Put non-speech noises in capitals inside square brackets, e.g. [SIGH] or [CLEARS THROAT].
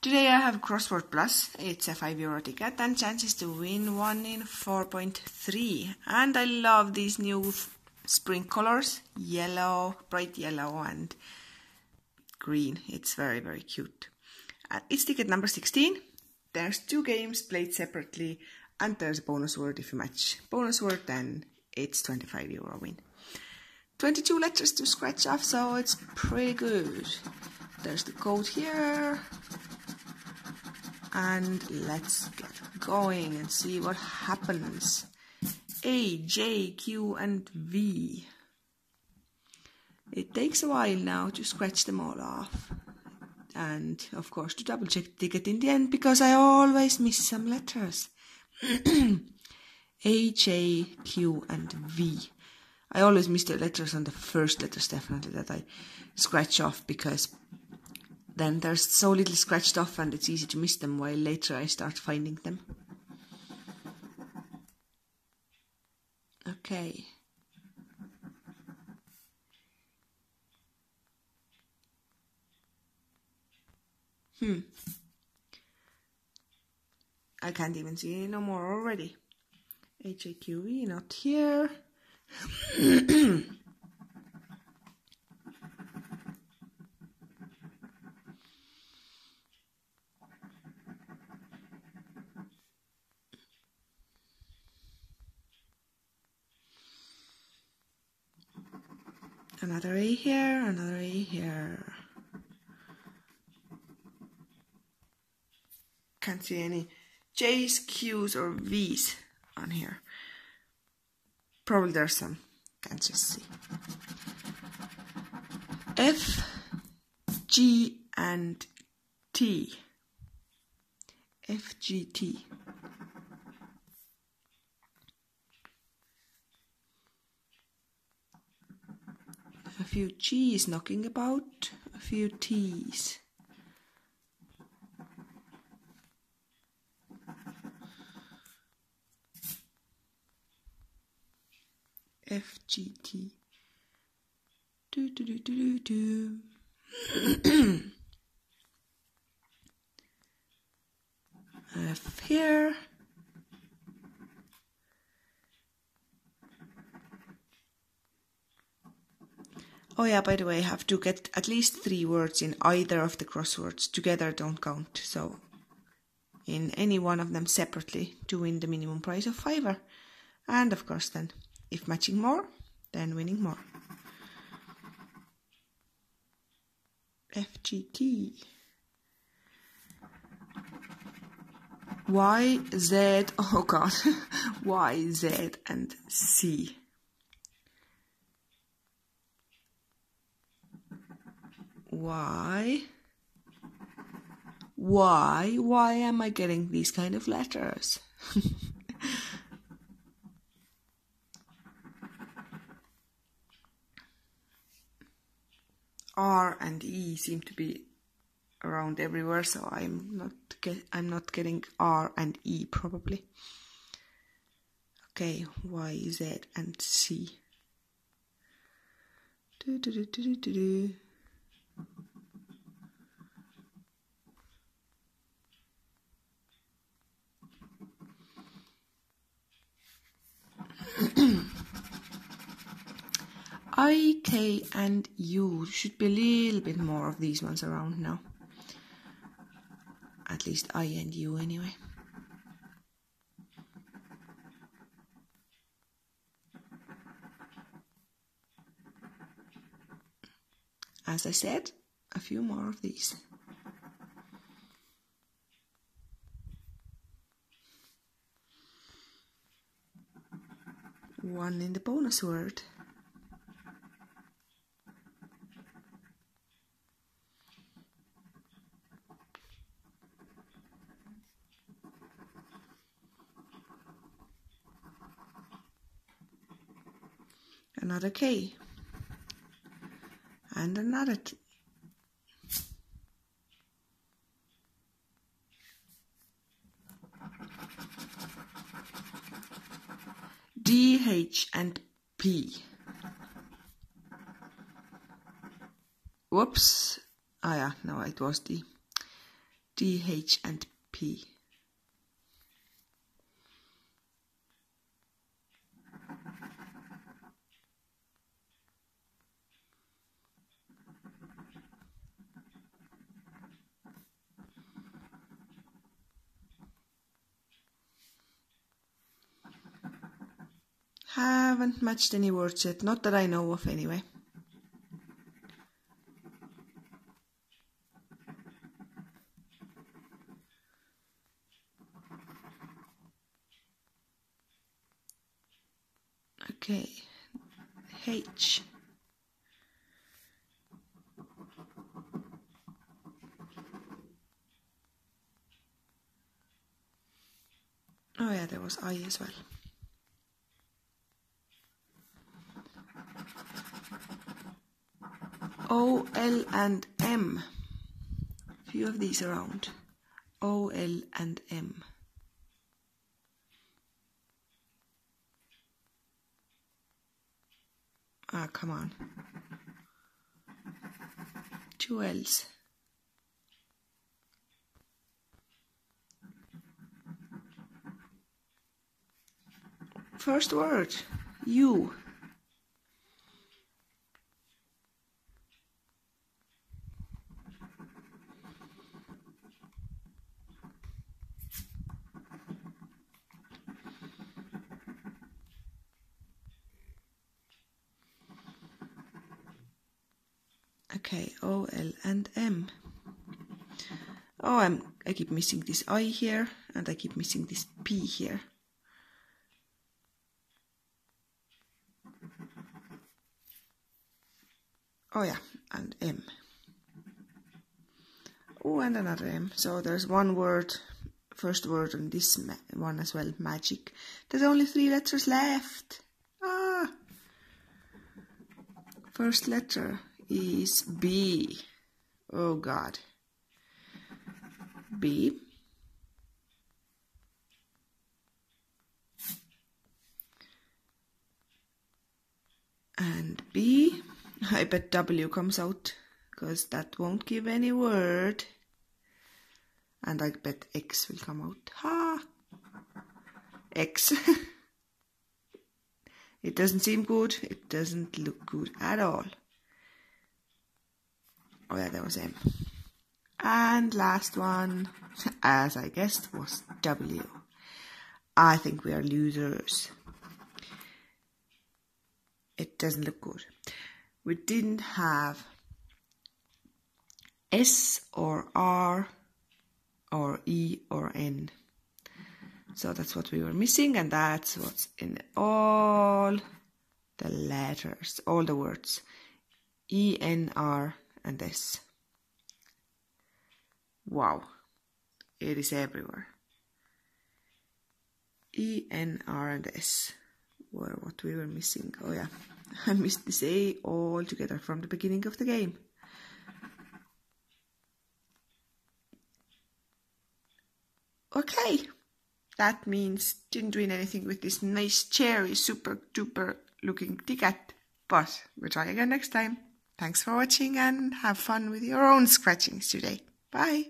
Today I have Crossword Plus. It's a 5 euro ticket and chances to win 1 in 4.3. And I love these new spring colors yellow, bright yellow, and green. It's very, very cute. Uh, it's ticket number 16. There's two games played separately, and there's a bonus word if you match bonus word, then it's 25 euro win. 22 letters to scratch off, so it's pretty good. There's the code here. And let's get going and see what happens. A, J, Q, and V. It takes a while now to scratch them all off. And of course to double check the ticket in the end because I always miss some letters. [CLEARS THROAT] A, J, Q, and V. I always miss the letters on the first letters definitely that I scratch off because then there's so little scratched off and it's easy to miss them while later I start finding them. Okay. Hmm. I can't even see no more already. HAQE not here. [CLEARS THROAT] Another A here, another A here. Can't see any J's, Q's, or V's on here. Probably there's some. Can't just see. F, G, and T. F, G, T. few G's knocking about, a few T's. F G T. Do do do do do do. [COUGHS] F here. Oh yeah, by the way, I have to get at least three words in either of the crosswords. Together don't count, so in any one of them separately to win the minimum prize of fiver. And of course then, if matching more, then winning more. FGT. Y, Z, oh god, [LAUGHS] Y, Z, and C. Why? Why? Why am I getting these kind of letters? [LAUGHS] R and E seem to be around everywhere, so I'm not get, I'm not getting R and E probably. Okay, Y, Z, and C. Do, do, do. I, K, and U should be a little bit more of these ones around now. At least I and U, anyway. As I said, a few more of these. One in the bonus word. another K, and another. D, H, and P. Whoops. Ah, yeah, no, it was D. D, H, and P. Haven't matched any words yet, not that I know of anyway. Okay, H. Oh yeah, there was I as well. O, L and M. A Few of these around. O, L and M. Ah, come on. Two L's. First word, you. Okay, O, L, and M. Oh, I'm, I keep missing this I here, and I keep missing this P here. Oh yeah, and M. Oh, and another M. So there's one word, first word on this one as well, magic. There's only three letters left. Ah! First letter is B. Oh God. B. And B. I bet W comes out because that won't give any word. And I bet X will come out. Ha! X. [LAUGHS] it doesn't seem good. It doesn't look good at all. Oh yeah, there was M. And last one, [LAUGHS] as I guessed, was W. I think we are losers. It doesn't look good. We didn't have S or R or E or N. So that's what we were missing, and that's what's in all the letters, all the words. E, N, R, and this. Wow, it is everywhere. E, N, R, and S were what we were missing. Oh yeah, [LAUGHS] I missed this A altogether from the beginning of the game. Okay, that means didn't win anything with this nice cherry super duper looking ticket, but we'll try again next time. Thanks for watching and have fun with your own scratchings today. Bye.